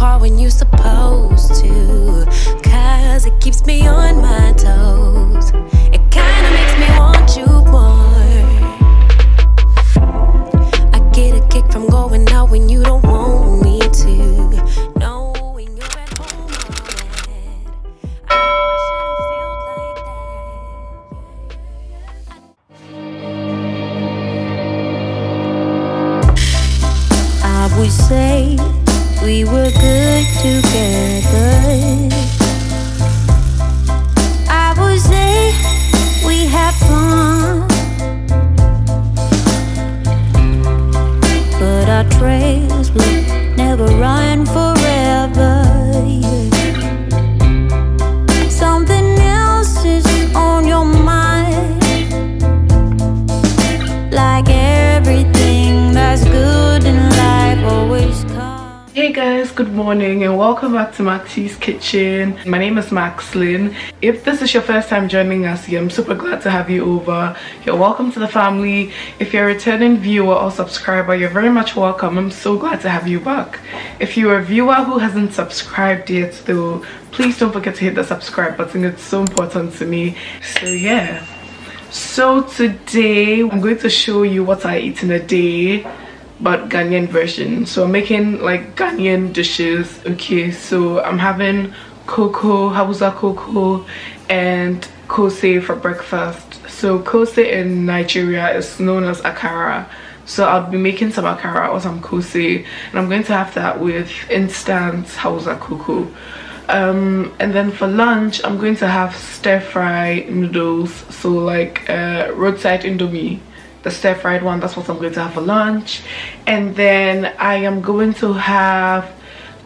when you're supposed to. Cause it keeps me on my toes. Good morning and welcome back to Maxy's Kitchen. My name is Maxlin. If this is your first time joining us here, I'm super glad to have you over. You're welcome to the family. If you're a returning viewer or subscriber, you're very much welcome. I'm so glad to have you back. If you're a viewer who hasn't subscribed yet though, please don't forget to hit the subscribe button. It's so important to me. So yeah. So today I'm going to show you what I eat in a day but Ghanaian version. So I'm making like Ghanaian dishes. Okay, so I'm having cocoa, Hausa cocoa, and koose for breakfast. So koose in Nigeria is known as akara. So I'll be making some akara or some koose, and I'm going to have that with instant Hausa cocoa. Um, and then for lunch, I'm going to have stir fry noodles. So like uh, roadside indomie the stir fried one that's what i'm going to have for lunch. And then i am going to have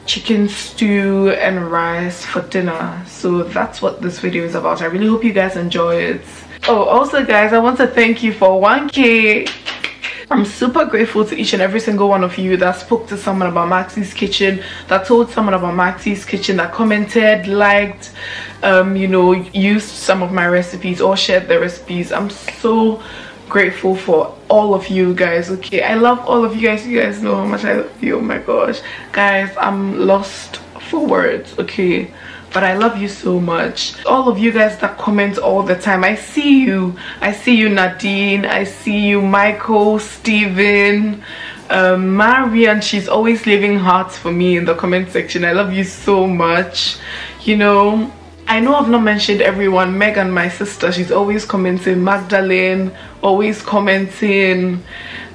chicken stew and rice for dinner. So that's what this video is about. I really hope you guys enjoy it. Oh also guys i want to thank you for 1k I'm super grateful to each and every single one of you that spoke to someone about Maxy's Kitchen, that told someone about Maxy's Kitchen, that commented, liked, um, you know, used some of my recipes or shared the recipes. I'm so grateful for all of you guys okay? I love all of you guys. You guys know how much i love you. Oh my gosh. Guys i'm lost for words okay? But i love you so much. All of you guys that comment all the time i see you. I see you nadine. I see you michael steven um marian. She's always leaving hearts for me in the comment section. I love you so much. You know I know I've not mentioned everyone. Megan, my sister, she's always commenting. Magdalene, always commenting.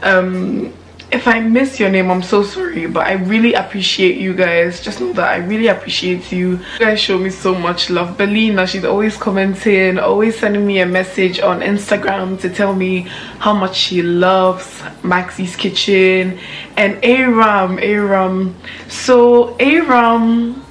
Um, if I miss your name, I'm so sorry, but I really appreciate you guys. Just know that I really appreciate you. You guys show me so much love. Belina, she's always commenting, always sending me a message on Instagram to tell me how much she loves Maxy's Kitchen. And Aram, Aram. So Aram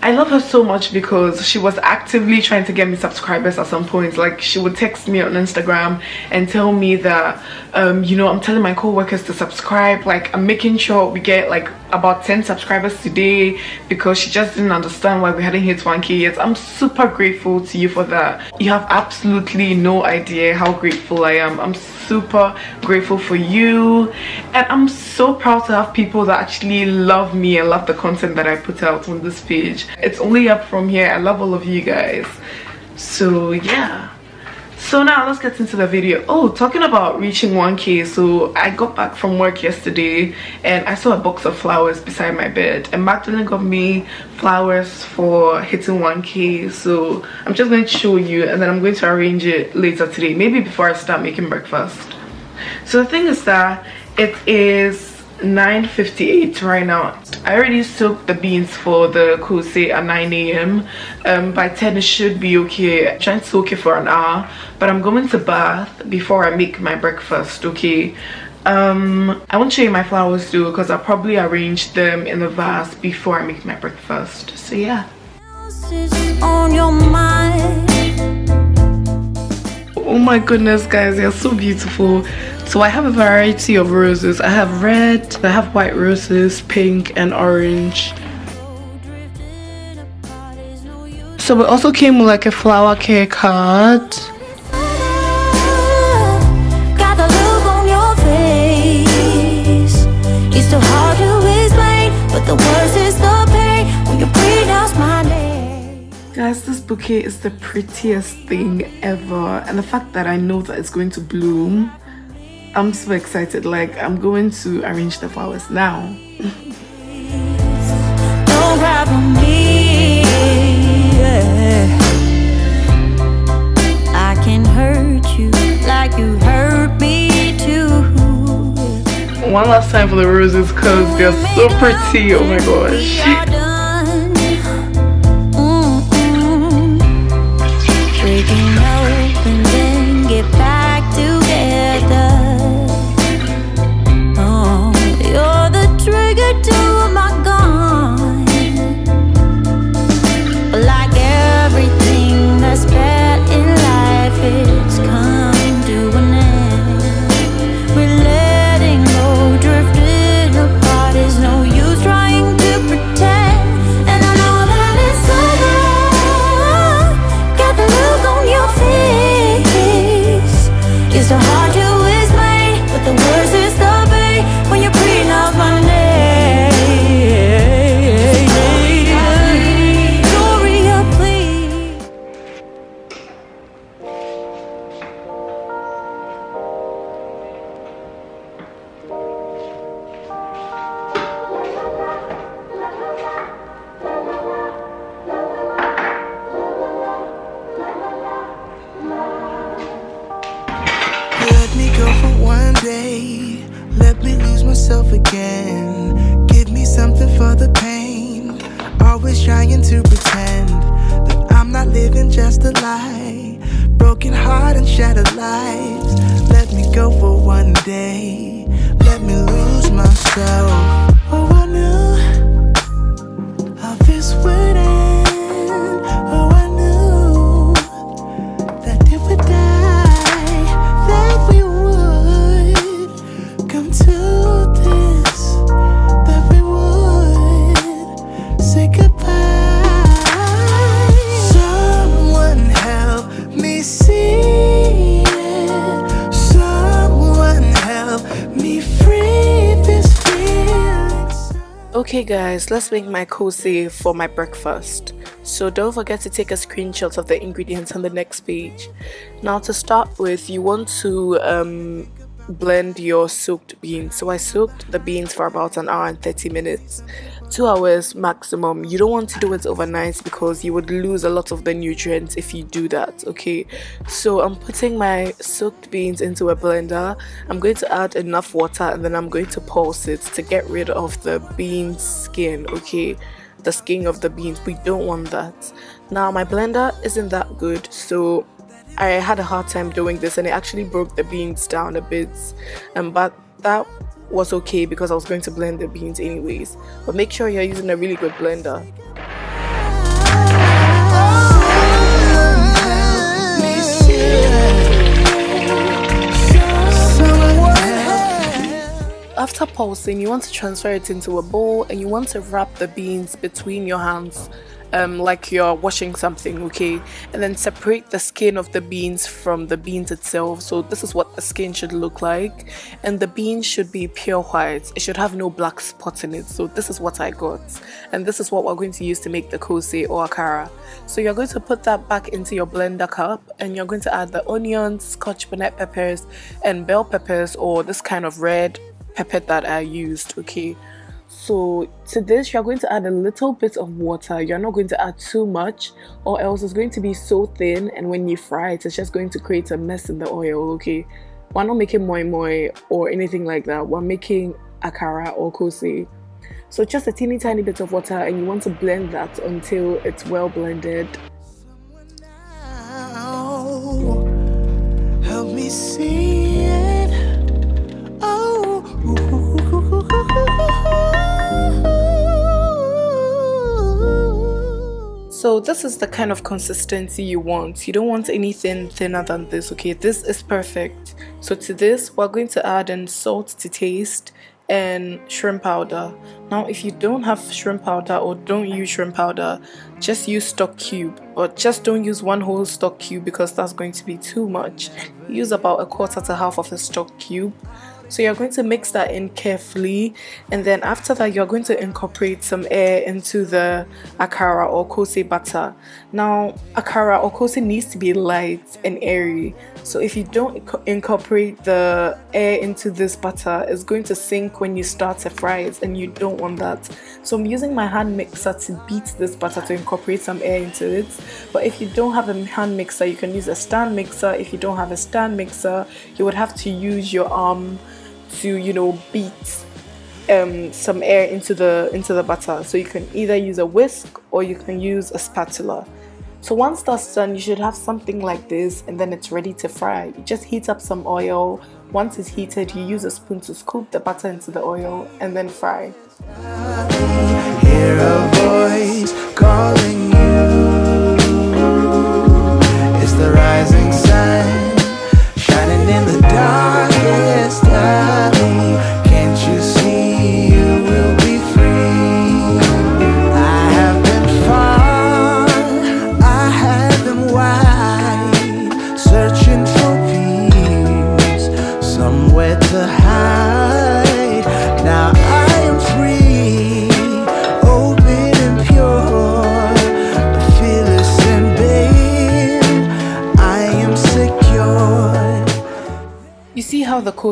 I love her so much because she was actively trying to get me subscribers at some point. Like she would text me on Instagram and tell me that, um, you know, I'm telling my co-workers to subscribe. Like I'm making sure we get like about 10 subscribers today because she just didn't understand why we hadn't hit 1k yet. I'm super grateful to you for that. You have absolutely no idea how grateful I am. I'm super grateful for you and I'm so proud to have people that actually love me and love the content that I put out on this page it's only up from here i love all of you guys so yeah so now let's get into the video. Oh talking about reaching 1k so i got back from work yesterday and i saw a box of flowers beside my bed and magdalene got me flowers for hitting 1k so i'm just going to show you and then i'm going to arrange it later today maybe before i start making breakfast. So the thing is that it is 9:58 right now. I already soaked the beans for the kose at 9 a.m um by 10 it should be okay. I'm trying to soak it for an hour but i'm going to bath before i make my breakfast okay? Um i won't show you my flowers too because i'll probably arrange them in the vase before i make my breakfast. So yeah. Oh my goodness guys they're so beautiful so i have a variety of roses i have red i have white roses pink and orange Drifting apart is no use. so it also came with like a flower care card Got the look on your face. It's too hard to explain, but the worst is the pain. guys this bouquet is the prettiest thing ever and the fact that i know that it's going to bloom i'm so excited like i'm going to arrange the flowers now Don't me. yeah. I can hurt you like you hurt me too. one last time for the roses because they're so pretty oh my gosh Let's make my koose for my breakfast. So don't forget to take a screenshot of the ingredients on the next page. Now to start with, you want to um, blend your soaked beans. So I soaked the beans for about an hour and 30 minutes. Two hours maximum. You don't want to do it overnight because you would lose a lot of the nutrients if you do that. Okay, so I'm putting my soaked beans into a blender. I'm going to add enough water and then I'm going to pulse it to get rid of the bean skin. Okay, the skin of the beans. We don't want that. Now my blender isn't that good, so I had a hard time doing this and it actually broke the beans down a bit. Um, but that was okay because I was going to blend the beans anyways. But make sure you're using a really good blender. After pulsing, you want to transfer it into a bowl and you want to wrap the beans between your hands um, like you're washing something, okay? And then separate the skin of the beans from the beans itself. So this is what the skin should look like. And the beans should be pure white. It should have no black spots in it. So this is what I got. And this is what we're going to use to make the koose or akara. So you're going to put that back into your blender cup and you're going to add the onions, scotch bonnet peppers, and bell peppers or this kind of red pepper that I used, okay? So to this, you're going to add a little bit of water. You're not going to add too much, or else it's going to be so thin. And when you fry it, it's just going to create a mess in the oil. Okay, we're not making moi moi or anything like that. We're making akara or koose. So just a teeny tiny bit of water, and you want to blend that until it's well blended. Help me see it. So this is the kind of consistency you want. You don't want anything thinner than this, okay? This is perfect. So to this, we're going to add in salt to taste and shrimp powder. Now, if you don't have shrimp powder or don't use shrimp powder, just use stock cube or just don't use one whole stock cube because that's going to be too much. Use about a quarter to half of a stock cube So you're going to mix that in carefully, and then after that, you're going to incorporate some air into the akara or koose butter. Now, akara or koose needs to be light and airy. So if you don't incorporate the air into this butter, it's going to sink when you start to fry it, and you don't want that. So I'm using my hand mixer to beat this butter to incorporate some air into it. But if you don't have a hand mixer, you can use a stand mixer. If you don't have a stand mixer, you would have to use your arm to, you know, beat um, some air into the into the butter. So you can either use a whisk or you can use a spatula. So once that's done, you should have something like this, and then it's ready to fry. You just heat up some oil. Once it's heated, you use a spoon to scoop the butter into the oil and then fry.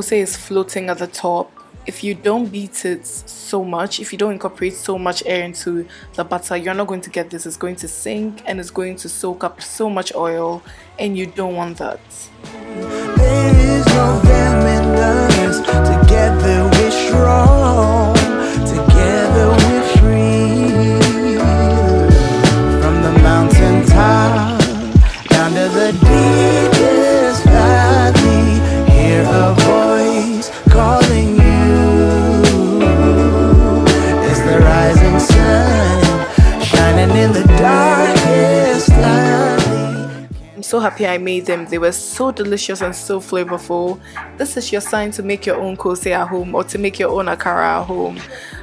The is floating at the top? If you don't beat it so much, if you don't incorporate so much air into the butter, you're not going to get this. It's going to sink and it's going to soak up so much oil, and you don't want that. Together we're strong. Together we're so happy I made them. They were so delicious and so flavorful. This is your sign to make your own koose at home or to make your own akara at home.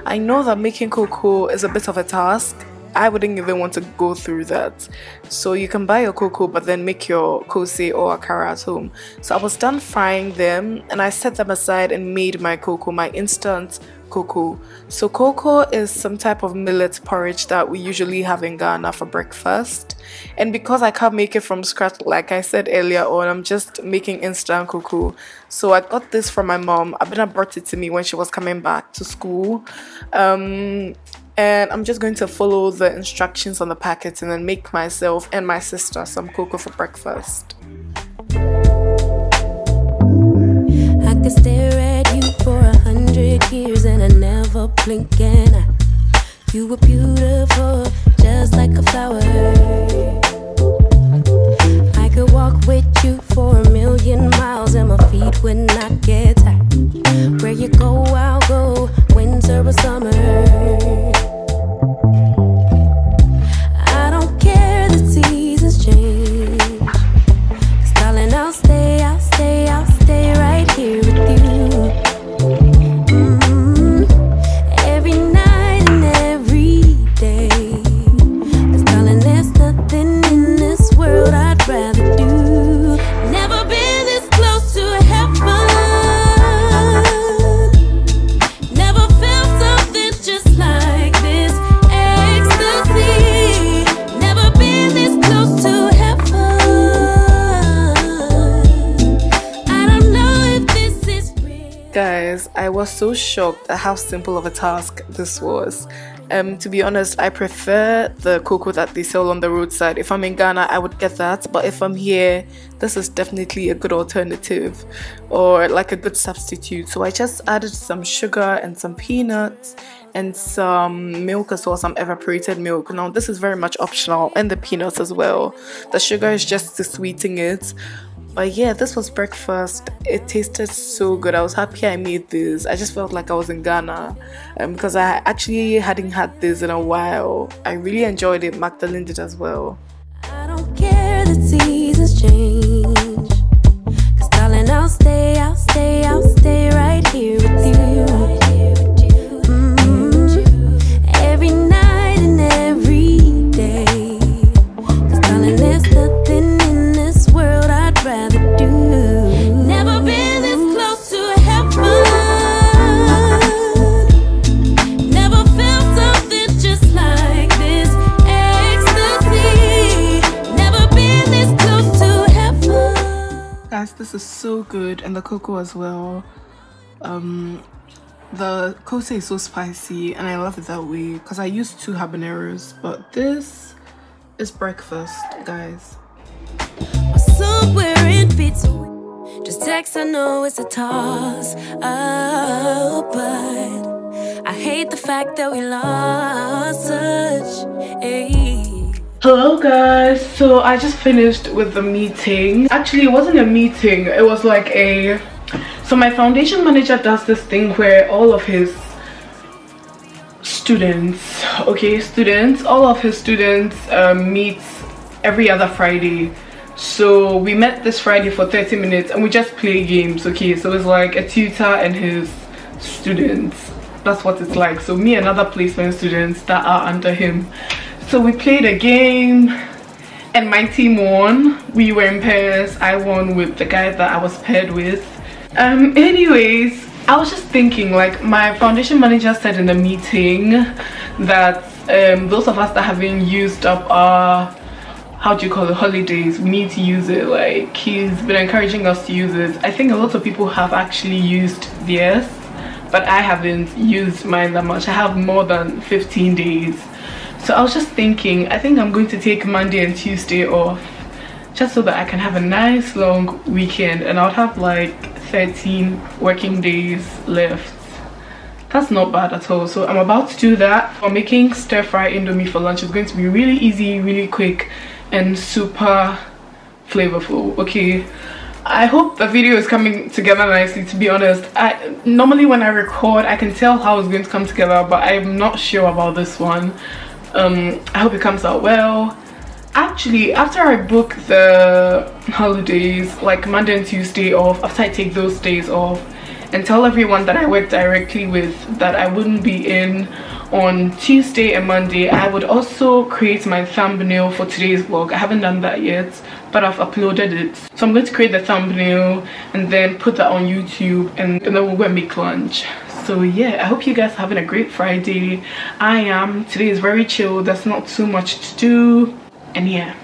I know that making cocoa is a bit of a task. I wouldn't even want to go through that. So you can buy your cocoa but then make your koose or akara at home. So I was done frying them and I set them aside and made my cocoa, my instant cocoa. So cocoa is some type of millet porridge that we usually have in Ghana for breakfast. And because I can't make it from scratch, like I said earlier on, I'm just making instant cocoa. So I got this from my mom. Abina brought it to me when she was coming back to school. Um, and I'm just going to follow the instructions on the packet and then make myself and my sister some cocoa for breakfast. I could stare hundred years and I never blink an eye. You were beautiful, just like a flower. How simple of a task this was. Um, to be honest, I prefer the cocoa that they sell on the roadside. If I'm in Ghana, I would get that, but if I'm here, this is definitely a good alternative or like a good substitute. So I just added some sugar and some peanuts and some milk as well, some evaporated milk. Now, this is very much optional, and the peanuts as well. The sugar is just to sweeten it. But yeah, this was breakfast. It tasted so good. I was happy I made this. I just felt like I was in Ghana um, because I actually hadn't had this in a while. I really enjoyed it. Magdalene did as well. I don't care the seasons change. Cause darling, I'll stay, I'll stay, I'll stay right here with you. This is so good and the cocoa as well um the koose is so spicy and i love it that way because i used two habaneros but this is breakfast guys somewhere in between. Just text, I know it's a toss up, but I hate the fact that we lost such a. hello guys. So i just finished with the meeting. Actually it wasn't a meeting. It was like a so my foundation manager does this thing where all of his students okay students all of his students um, meets every other friday. So we met this friday for 30 minutes and we just play games okay? So it's like a tutor and his students. That's what it's like. So me and other placement students that are under him so we played a game and my team won. We were in pairs. I won with the guy that i was paired with. Um anyways i was just thinking like my foundation manager said in the meeting that um those of us that haven't used up our how do you call it holidays we need to use it. Like he's been encouraging us to use it. I think a lot of people have actually used theirs but i haven't used mine that much. I have more than 15 days so i was just thinking i think i'm going to take monday and tuesday off just so that i can have a nice long weekend and i'll have like 13 working days left. That's not bad at all. So i'm about to do that. I'm making stir fry indomie for lunch. It's going to be really easy really quick and super flavorful. Okay. I hope the video is coming together nicely to be honest. I normally when i record i can tell how it's going to come together but i'm not sure about this one um i hope it comes out well. Actually after i book the holidays like monday and tuesday off after i take those days off and tell everyone that i work directly with that i wouldn't be in on tuesday and monday i would also create my thumbnail for today's vlog. I haven't done that yet but i've uploaded it. So i'm going to create the thumbnail and then put that on youtube and, and then we'll go and make lunch so yeah i hope you guys are having a great friday. I am. Today is very chill. There's not too much to do. And yeah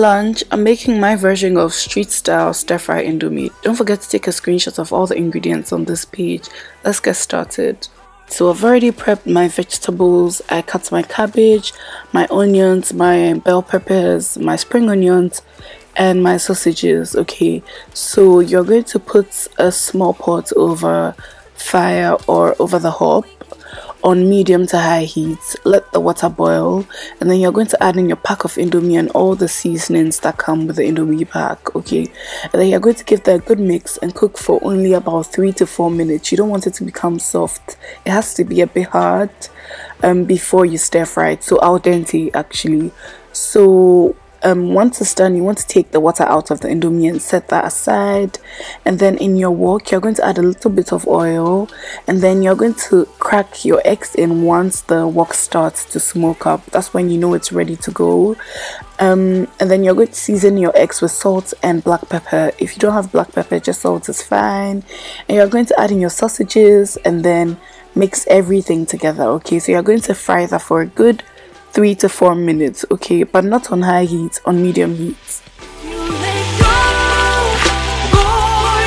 lunch, I'm making my version of street style stir fry indomie. Don't forget to take a screenshot of all the ingredients on this page. Let's get started. So I've already prepped my vegetables. I cut my cabbage, my onions, my bell peppers, my spring onions, and my sausages. Okay, so you're going to put a small pot over fire or over the hob on medium to high heat let the water boil and then you're going to add in your pack of indomie and all the seasonings that come with the indomie pack okay? And then you're going to give that a good mix and cook for only about three to four minutes. You don't want it to become soft. It has to be a bit hard um before you stir fry it. So al dente actually. So um, once it's done, you want to take the water out of the indomie and set that aside. And then in your wok, you're going to add a little bit of oil, and then you're going to crack your eggs in once the wok starts to smoke up. That's when you know it's ready to go. Um, and then you're going to season your eggs with salt and black pepper. If you don't have black pepper, just salt is fine. And you're going to add in your sausages and then mix everything together. Okay, so you're going to fry that for a good three to four minutes. Okay, but not on high heat, on medium heat. You let go, boy.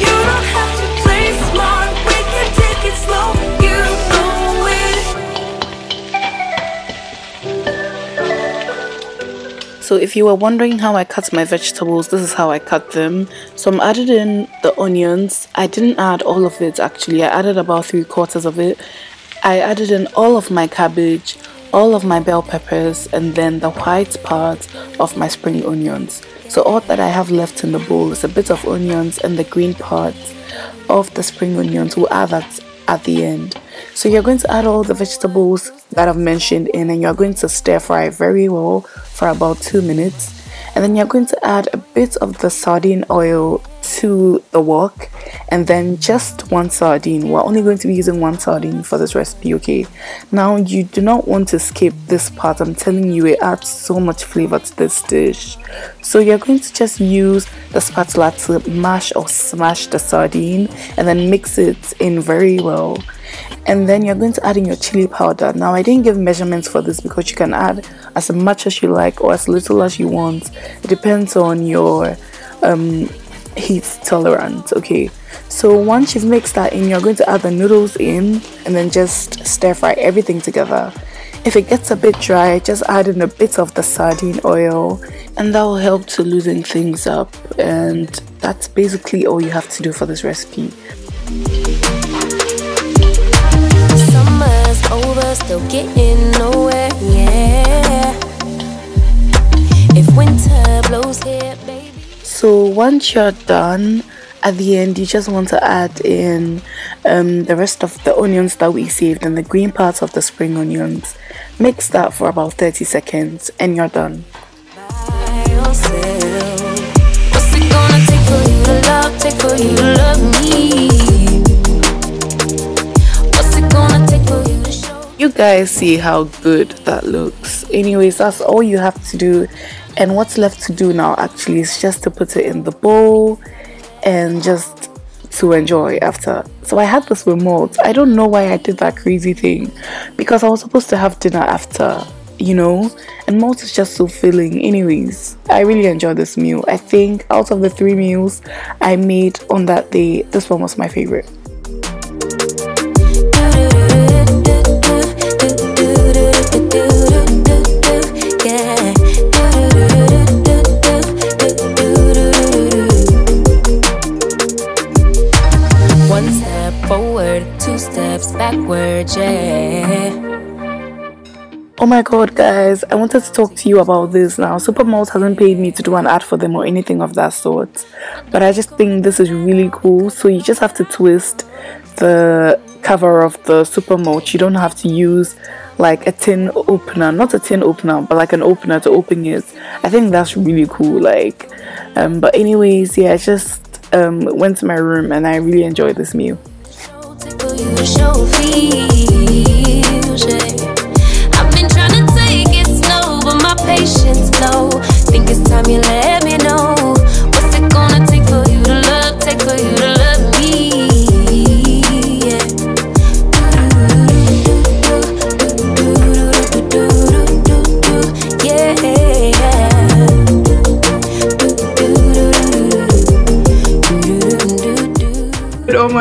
You don't have to play smart. We can take it slow. You know it. So if you were wondering how I cut my vegetables, this is how I cut them. So I'm added in the onions. I didn't add all of it actually. I added about three quarters of it. I added in all of my cabbage, all of my bell peppers, and then the white part of my spring onions. So all that I have left in the bowl is a bit of onions and the green part of the spring onions. We'll add that at the end. So you're going to add all the vegetables that I've mentioned in and you're going to stir fry very well for about two minutes. And then you're going to add a bit of the sardine oil to the wok and then just one sardine. We're only going to be using one sardine for this recipe, okay? Now you do not want to skip this part. I'm telling you, it adds so much flavor to this dish. So you're going to just use the spatula to mash or smash the sardine and then mix it in very well and then you're going to add in your chili powder. Now i didn't give measurements for this because you can add as much as you like or as little as you want. It depends on your um, heat tolerance okay? So once you've mixed that in you're going to add the noodles in and then just stir fry everything together. If it gets a bit dry just add in a bit of the sardine oil and that will help to loosen things up. And that's basically all you have to do for this recipe over, still getting nowhere. Yeah. If winter blows here, baby. So once you're done, at the end you just want to add in um, the rest of the onions that we saved and the green parts of the spring onions. Mix that for about 30 seconds and you're done. yourself. What's it gonna take for you You guys see how good that looks. Anyways, that's all you have to do. And what's left to do now actually is just to put it in the bowl and just to enjoy after. So I had this with malt. I don't know why I did that crazy thing because I was supposed to have dinner after, you know, and malt is just so filling. Anyways, I really enjoyed this meal. I think out of the three meals I made on that day, this one was my favorite. Backward, yeah. Oh my god, guys, I wanted to talk to you about this now. Supermalt hasn't paid me to do an ad for them or anything of that sort, but I just think this is really cool. So, you just have to twist the cover of the Supermalt. You don't have to use like a tin opener, not a tin opener, but like an opener to open it. I think that's really cool. Like, um, but anyways, yeah, I just um went to my room and I really enjoyed this meal. I've been take it slow, but my patience low. Think it's time you let me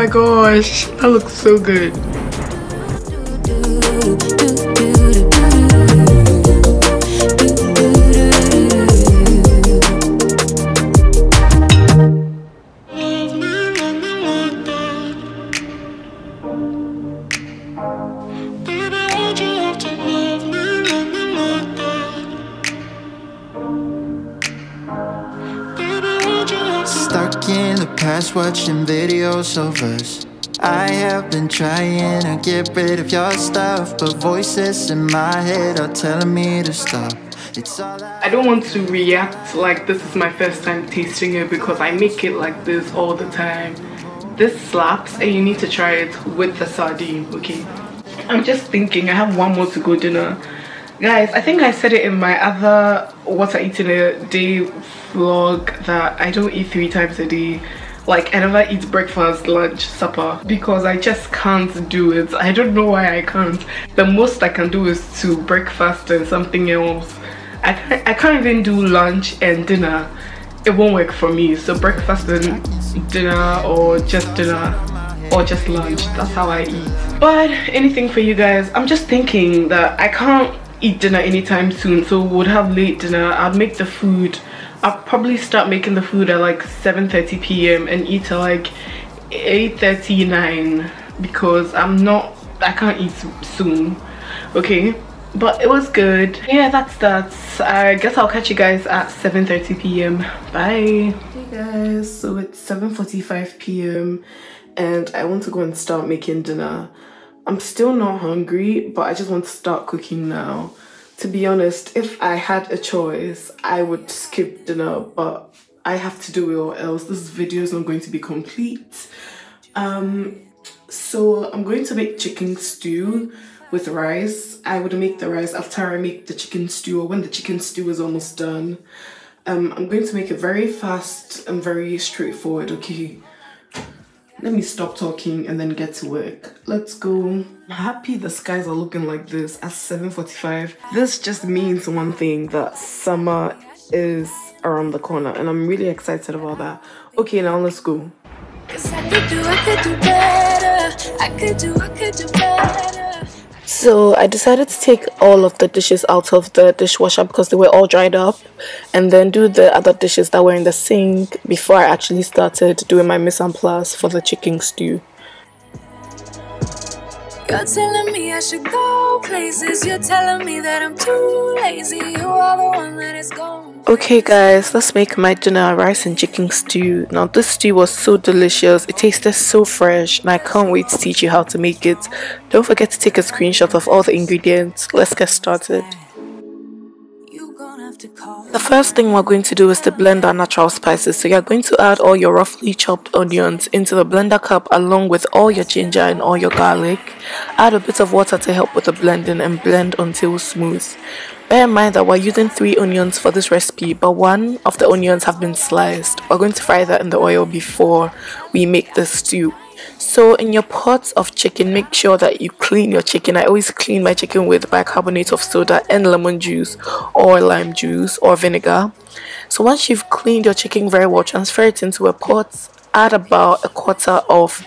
gosh, that looks so good. Watching videos of us. I have been trying to get rid of your stuff, but voices in my head are telling me to stop. I don't want to react like this is my first time tasting it because I make it like this all the time. This slaps and you need to try it with the sardine, okay? I'm just thinking I have one more to go dinner. Guys, I think I said it in my other what I eat in a day vlog that I don't eat three times a day. Like I never eat breakfast, lunch, supper because I just can't do it. I don't know why I can't. The most I can do is to breakfast and something else. I can't, I can't even do lunch and dinner. It won't work for me. So breakfast and dinner or just dinner or just lunch. That's how I eat. But anything for you guys. I'm just thinking that I can't eat dinner anytime soon. So would have late dinner. I'd make the food. I'll probably start making the food at like 7.30 p.m. and eat at like 8.39 because I'm not, I can't eat soon. Okay? But it was good. Yeah that's that. I guess i'll catch you guys at 7:30 p.m bye. Hey guys. So it's 7:45 p.m and i want to go and start making dinner. I'm still not hungry but i just want to start cooking now to be honest if i had a choice i would skip dinner but i have to do it or else this video is not going to be complete um so i'm going to make chicken stew with rice. I would make the rice after I make the chicken stew or when the chicken stew is almost done. Um, I'm going to make it very fast and very straightforward, okay? Let me stop talking and then get to work. Let's go. I'm happy the skies are looking like this at 7.45. This just means one thing, that summer is around the corner and I'm really excited about that. Okay, now let's go. Cause I could do, I could do better. I could do, I could do better. So I decided to take all of the dishes out of the dishwasher because they were all dried up and then do the other dishes that were in the sink before I actually started doing my mise en place for the chicken stew. You're telling me I should go places. You're telling me that I'm too lazy. You are the one that is going. Okay guys, let's make my dinner rice and chicken stew. Now this stew was so delicious, it tasted so fresh and I can't wait to teach you how to make it. Don't forget to take a screenshot of all the ingredients. Let's get started. The first thing we're going to do is to blend our natural spices. So you're going to add all your roughly chopped onions into the blender cup along with all your ginger and all your garlic. Add a bit of water to help with the blending and blend until smooth. Bear in mind that we're using three onions for this recipe, but one of the onions have been sliced. We're going to fry that in the oil before we make the stew. So in your pots of chicken, make sure that you clean your chicken. I always clean my chicken with bicarbonate of soda and lemon juice or lime juice or vinegar. So once you've cleaned your chicken very well, transfer it into a pot. Add about a quarter of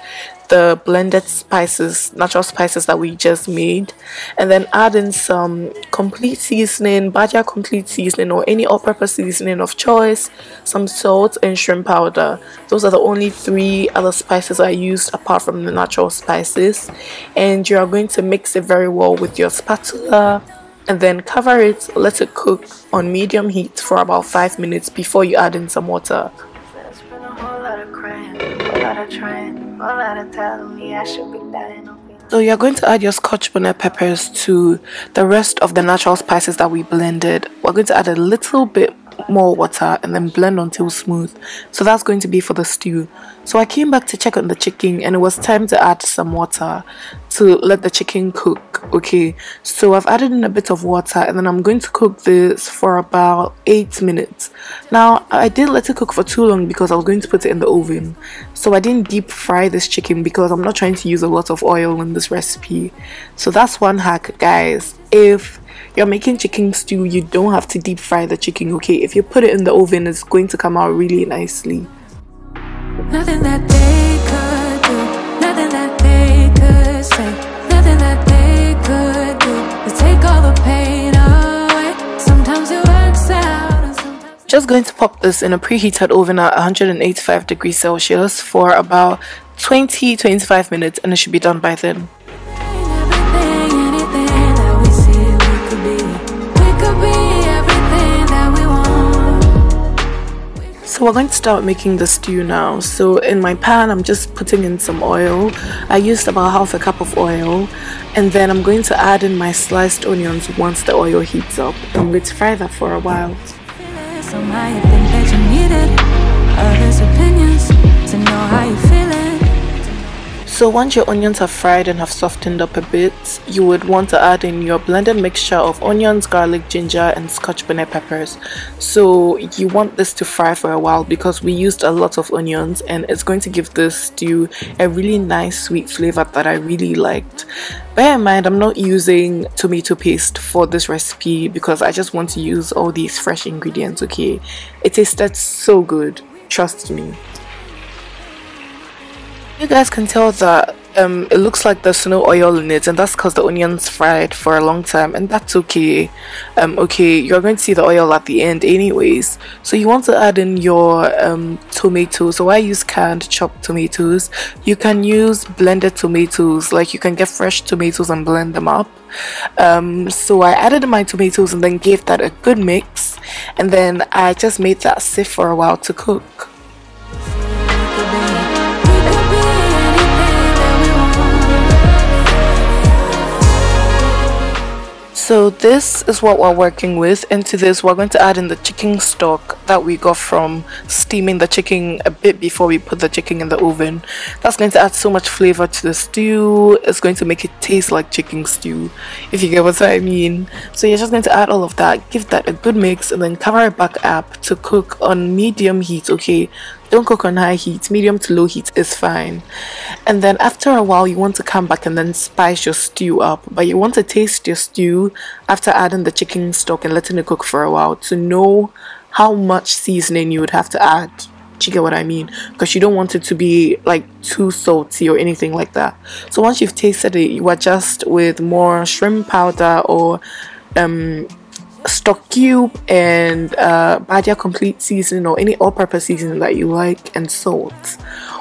the blended spices, natural spices that we just made, and then add in some complete seasoning, Badia complete seasoning, or any all-purpose seasoning of choice, some salt and shrimp powder. Those are the only three other spices I used apart from the natural spices, and you are going to mix it very well with your spatula. And then cover it, let it cook on medium heat for about 5 minutes before you add in some water. So you're going to add your scotch bonnet peppers to the rest of the natural spices that we blended. We're going to add a little bit more water and then blend until smooth. So that's going to be for the stew. So I came back to check on the chicken and it was time to add some water to let the chicken cook. Okay, so I've added in a bit of water and then I'm going to cook this for about 8 minutes. Now I did let it cook for too long because I was going to put it in the oven. So I didn't deep fry this chicken because I'm not trying to use a lot of oil in this recipe. So that's one hack guys. If you're making chicken stew, you don't have to deep fry the chicken, okay? If you put it in the oven, it's going to come out really nicely. Nothing that they could do, nothing that they could say, nothing that they could do to take all the pain away. Sometimes it works out, sometimes. Just going to pop this in a preheated oven at 185 degrees Celsius for about 20-25 minutes and it should be done by then. So we're going to start making the stew now. So in my pan, I'm just putting in some oil. I used about half a cup of oil. And then I'm going to add in my sliced onions once the oil heats up. I'm going to fry that for a while. So once your onions have fried and have softened up a bit, you would want to add in your blended mixture of onions, garlic, ginger and scotch bonnet peppers. So you want this to fry for a while because we used a lot of onions and it's going to give this stew a really nice sweet flavor that I really liked. Bear in mind I'm not using tomato paste for this recipe because I just want to use all these fresh ingredients, okay? It tasted so good, trust me. You guys can tell that um, it looks like there's no oil in it and that's because the onions fried for a long time and that's okay. Um, okay you're going to see the oil at the end anyways. So you want to add in your um, tomatoes. So I use canned chopped tomatoes. You can use blended tomatoes like you can get fresh tomatoes and blend them up. Um, so I added my tomatoes and then gave that a good mix and then I just made that sit for a while to cook So this is what we're working with. Into this, we're going to add in the chicken stock that we got from steaming the chicken a bit before we put the chicken in the oven. That's going to add so much flavor to the stew. It's going to make it taste like chicken stew, if you get what I mean. So you're just going to add all of that, give that a good mix, and then cover it back up to cook on medium heat, okay? Don't cook on high heat, medium to low heat is fine. And then after a while, you want to come back and then spice your stew up. But you want to taste your stew after adding the chicken stock and letting it cook for a while to know how much seasoning you would have to add. Do you get what I mean? Because you don't want it to be like too salty or anything like that. So once you've tasted it, you adjust with more shrimp powder or um stock cube and uh, complete seasoning or any all-purpose seasoning that you like and salt.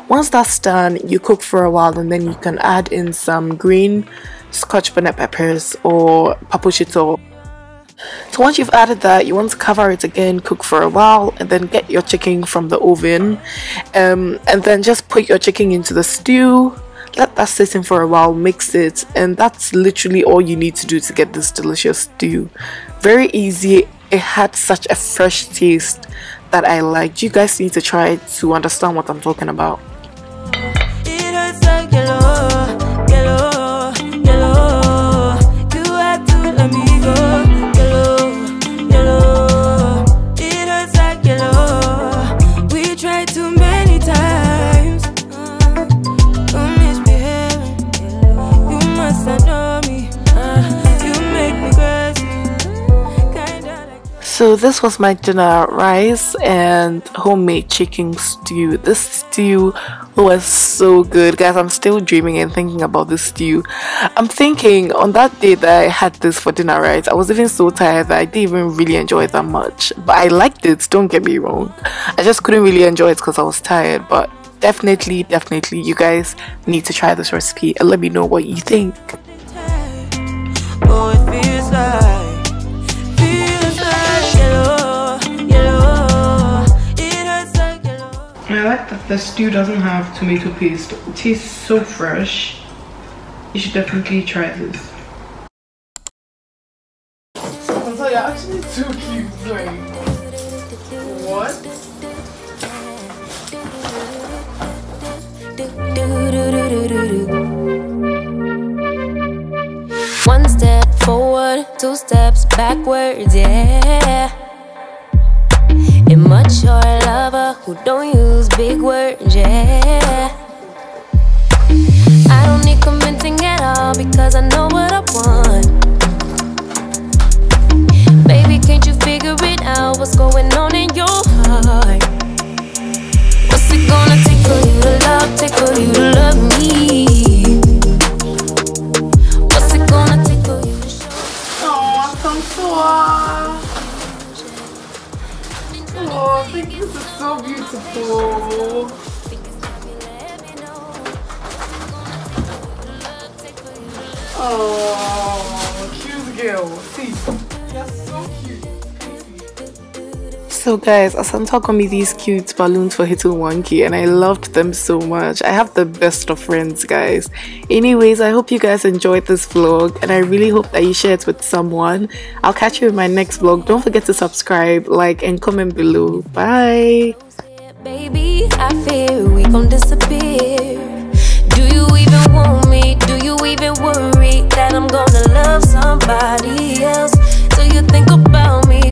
Once that's done, you cook for a while and then you can add in some green scotch bonnet peppers or kpakpo shito. So once you've added that, you want to cover it again, cook for a while, and then get your chicken from the oven, um, and then just put your chicken into the stew. Let that sit in for a while, mix it, and that's literally all you need to do to get this delicious stew. Very easy. It had such a fresh taste that I liked. You guys need to try to understand what I'm talking about. Yellow, yellow. You So this was my dinner rice and homemade chicken stew. This stew was so good, guys. I'm still dreaming and thinking about this stew. I'm thinking on that day that I had this for dinner, right? I was even so tired that I didn't even really enjoy it that much. But I liked it. Don't get me wrong. I just couldn't really enjoy it because I was tired. But definitely, definitely, you guys need to try this recipe and let me know what you think. I like that the stew doesn't have tomato paste. It tastes so fresh. You should definitely try this. So you're actually too cute, like what? One step forward, two steps backwards, yeah. Immature lover who don't use big words, yeah. I don't need convincing at all because I know So guys, Asanta got me these cute balloons for Hitowonki and I loved them so much. I have the best of friends guys. Anyways, I hope you guys enjoyed this vlog and I really hope that you share it with someone. I'll catch you in my next vlog. Don't forget to subscribe, like and comment below. Bye! Baby, I fear we disappear Do you even want me? Do you even worry That I'm gonna love somebody else? Do you think about me?